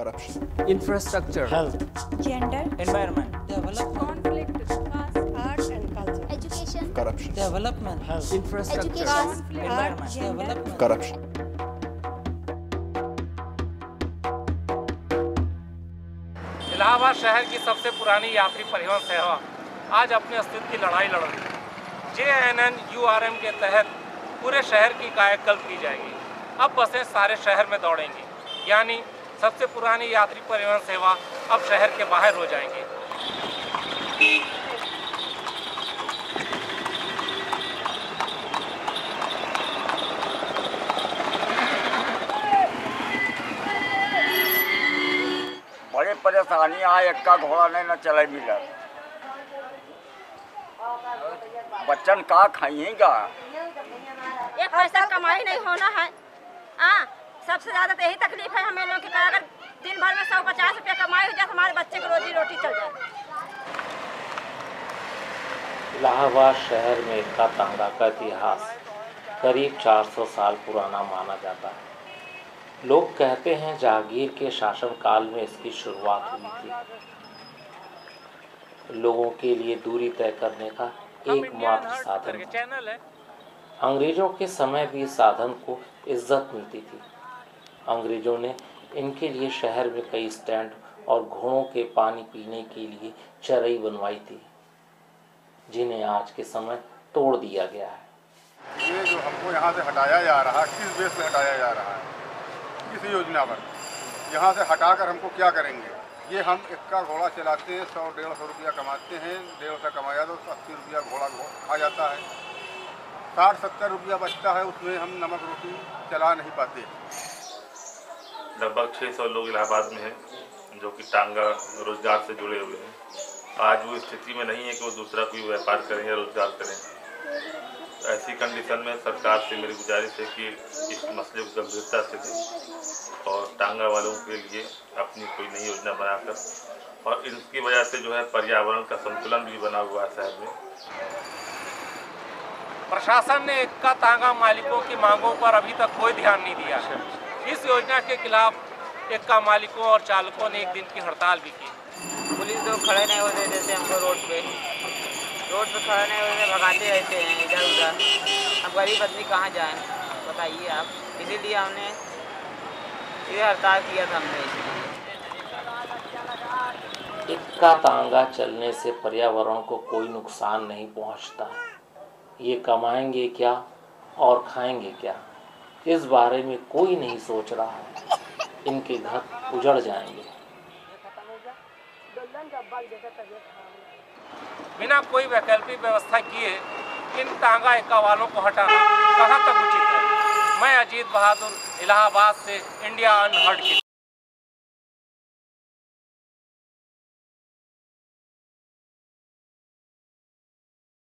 corruption, infrastructure, health, gender, environment, development, conflict, caste, arts and culture, education, corruption, development, health, infrastructure, education, environment, gender, development. corruption. Allahabad शहर की सबसे पुरानी यात्री परिवहन सेवा आज अपने अस्तित्व की लड़ाई लड़ रही है J N N U R M के तहत पूरे शहर की कायाकल्प की जाएगी अब बसें सारे शहर में दौड़ेंगी यानी सबसे पुरानी यात्री परिवहन सेवा अब शहर के बाहर हो जाएँगी। बड़ी परेशानी है एक का घोड़ा नहीं न चले मिला। बच्चन का खाइएगा एक पैसा कमाई नहीं होना हाँ। सबसे ज़्यादा तो यही तकलीफ़ है हमें लोग की अगर दिन भर में सौ पचास रुपया कमाई हो जाए तो हमारे बच्चे को रोजी रोटी चल जाए। इलाहाबाद शहर में इक्का तांगा का इतिहास करीब 400 साल पुराना माना जाता है। लोग कहते हैं जहांगीर के शासनकाल में इसकी शुरुआत हुई थी। लोगों के लिए दूरी तय करने का एकमात्र साधन था। अंग्रेज़ों के समय भी साधन को इज़्ज़त मिलती थी। अंग्रेज़ों ने इनके लिए शहर में कई स्टैंड और घोड़ों के पानी पीने के लिए चरई बनवाई थी, जिन्हें आज के समय तोड़ दिया गया है। ये जो हमको यहाँ से हटाया जा रहा है किस बेस पे हटाया जा रहा है? किस योजना पर? यहाँ से हटाकर हमको क्या करेंगे? ये हम इक्का घोड़ा चलाते हैं, सौ, डेढ़ सौ रुपया कमाते हैं, डेढ़ सौ कमाया तो अस्सी रुपया घोड़ा खा जाता है। साठ, सत्तर रुपया बचता है, उसमें हम नमक रोटी चला नहीं पाते। लगभग 600 लोग इलाहाबाद में हैं, जो कि टांगा रोज़गार से जुड़े हुए हैं। आज वो स्थिति में नहीं है कि वो दूसरा कोई व्यापार करें या रोज़गार करें। ऐसी कंडीशन में सरकार से मेरी गुजारिश है कि इस मसले को गंभीरता से दें और टांगा वालों के लिए अपनी कोई नई योजना बनाकर और इनकी वजह से जो है पर्यावरण का संतुलन भी बना हुआ है शहर में। प्रशासन ने इक्का तांगा मालिकों की मांगों पर अभी तक कोई ध्यान नहीं दिया। है इस योजना के खिलाफ इक्का मालिकों और चालकों ने एक दिन की हड़ताल भी की। पुलिस लोग खड़े नहीं होते देते हमको रोड पे। रोड पे खड़े नहीं होते भगाते रहते हैं इधर उधर। अब गरीब आदमी कहाँ जाए? बताइए आप। इसीलिए हमने ये हड़ताल किया था हमने। इसीलिए इक्का तांगा चलने से पर्यावरण को कोई नुकसान नहीं पहुँचता। ये कमाएँगे क्या और खाएँगे क्या? इस बारे में कोई नहीं सोच रहा है। इनके घर उजड़ जाएँगे। बिना कोई वैकल्पिक व्यवस्था किए इन तांगा इक्का वालों को हटाना कहाँ तक उचित है? मैं अजीत बहादुर, इलाहाबाद से इंडिया अनहर्ड की